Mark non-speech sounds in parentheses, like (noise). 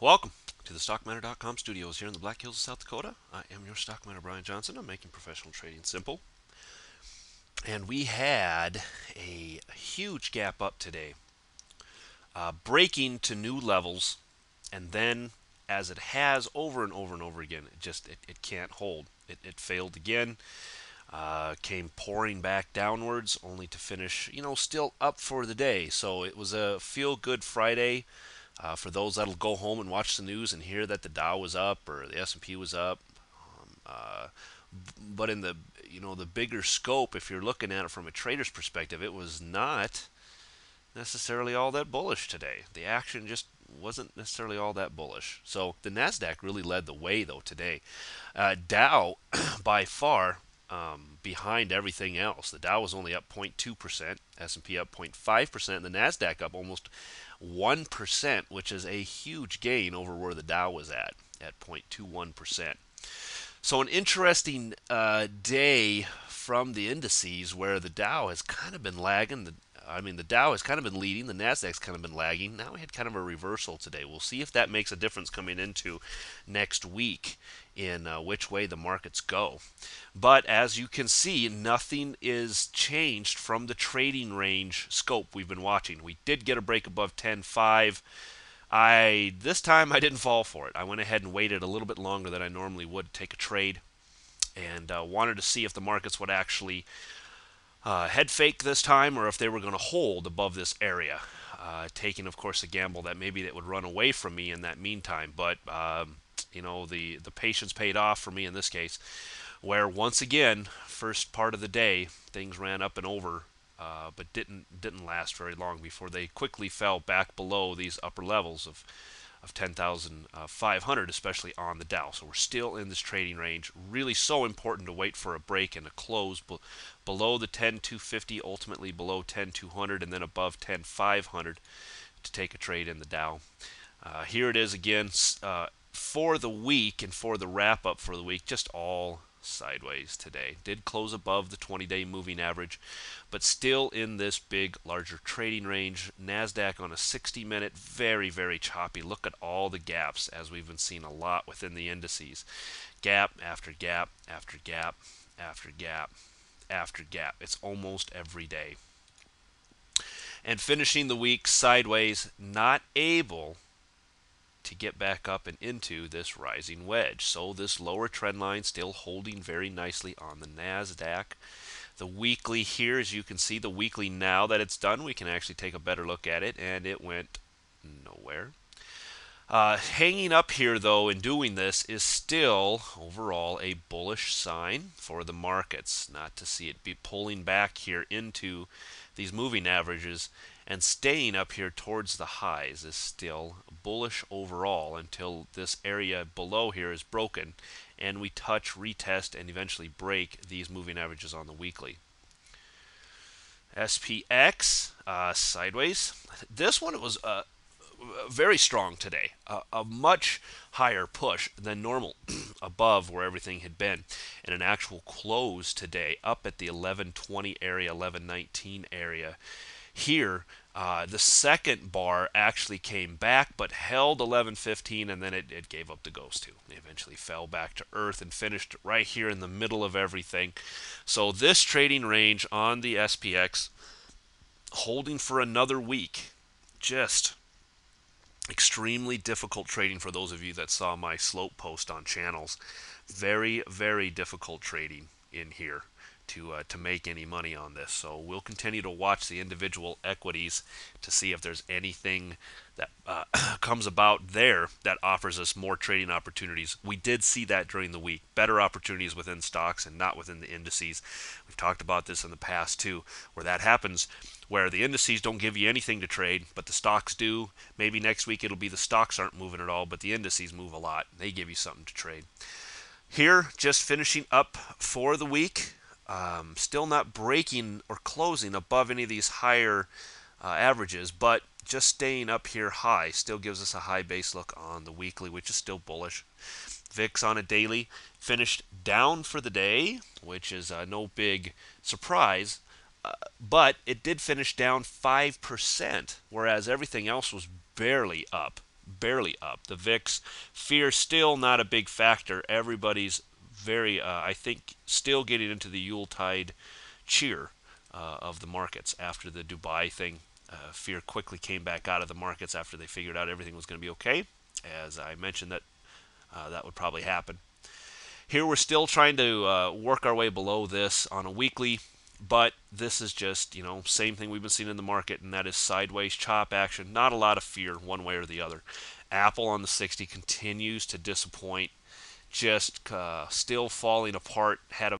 Welcome to the StockMentor.com studios here in the Black Hills of South Dakota. I am your stock mentor, Brian Johnson. I'm making professional trading simple. And we had a huge gap up today, uh, breaking to new levels, and then as it has over and over and over again, it just it, it can't hold. It, it failed again. Uh, came pouring back downwards, only to finish, you know, still up for the day. So it was a feel-good Friday. Uh, for those that'll go home and watch the news and hear that the Dow was up or the S&P was up, um, uh, but in the you know the bigger scope, if you're looking at it from a trader's perspective, it was not necessarily all that bullish today. The action just wasn't necessarily all that bullish. So the Nasdaq really led the way though today. Uh, Dow (coughs) by far um, behind everything else. The Dow was only up 0.2%, S&P up 0.5%, and the Nasdaq up almost 1%, which is a huge gain over where the Dow was at, at 0.21%. So, an interesting uh, day from the indices where the Dow has kind of been lagging. The, I mean, the Dow has kind of been leading, the Nasdaq's kind of been lagging. Now we had kind of a reversal today. We'll see if that makes a difference coming into next week in uh, which way the markets go. But as you can see, nothing is changed from the trading range scope we've been watching. We did get a break above 10.5. I this time I didn't fall for it. I went ahead and waited a little bit longer than I normally would take a trade, and uh, wanted to see if the markets would actually uh, head fake this time or if they were going to hold above this area. Uh, taking, of course, a gamble that maybe it would run away from me in that meantime, but um, you know the the patience paid off for me in this case, where once again, first part of the day things ran up and over, uh, but didn't didn't last very long before they quickly fell back below these upper levels of of 10,500, especially on the Dow. So we're still in this trading range. Really so important to wait for a break and a close be- below the 10,250, ultimately below 10,200, and then above 10,500 to take a trade in the Dow. Uh, here it is again uh, for the week and for the wrap up for the week, just all sideways today. Did close above the 20 day moving average, but still in this big, larger trading range. NASDAQ on a 60 minute, very, very choppy. Look at all the gaps, as we've been seeing a lot within the indices. Gap after gap after gap after gap after gap. It's almost every day. And finishing the week sideways, not able to get back up and into this rising wedge. So this lower trend line still holding very nicely on the NASDAQ. The weekly here, as you can see, the weekly now that it's done, we can actually take a better look at it, and it went nowhere. Uh, hanging up here, though, in doing this is still overall a bullish sign for the markets. Not to see it be pulling back here into these moving averages and staying up here towards the highs is still bullish overall until this area below here is broken and we touch, retest, and eventually break these moving averages on the weekly. SPX uh, sideways. This one was uh, very strong today, uh, a much higher push than normal (clears throat) above where everything had been, and an actual close today up at the 1120 area, 1119 area. Here, uh, the second bar actually came back but held 1115 and then it, it gave up the ghost too. It eventually fell back to earth and finished right here in the middle of everything. So this trading range on the SPX holding for another week. Just extremely difficult trading for those of you that saw my slope post on channels. Very, very difficult trading in here to uh, to make any money on this. So we'll continue to watch the individual equities to see if there's anything that uh, (coughs) comes about there that offers us more trading opportunities. We did see that during the week, better opportunities within stocks and not within the indices. We've talked about this in the past too, where that happens. Where the indices don't give you anything to trade, but the stocks do. Maybe next week it'll be the stocks aren't moving at all, but the indices move a lot. They give you something to trade. Here, just finishing up for the week, um, still not breaking or closing above any of these higher uh, averages, but just staying up here high still gives us a high base look on the weekly, which is still bullish. VIX on a daily finished down for the day, which is uh, no big surprise, uh, but it did finish down 5%, whereas everything else was barely up barely up. The VIX fear still not a big factor. Everybody's very, uh, I think, still getting into the Yuletide cheer uh, of the markets after the Dubai thing. Uh, fear quickly came back out of the markets after they figured out everything was going to be okay. As I mentioned, that uh, that would probably happen. Here we're still trying to uh, work our way below this on a weekly, but this is just, you know, same thing we've been seeing in the market, and that is sideways chop action. Not a lot of fear one way or the other. Apple on the 60 continues to disappoint, just uh, still falling apart. Had a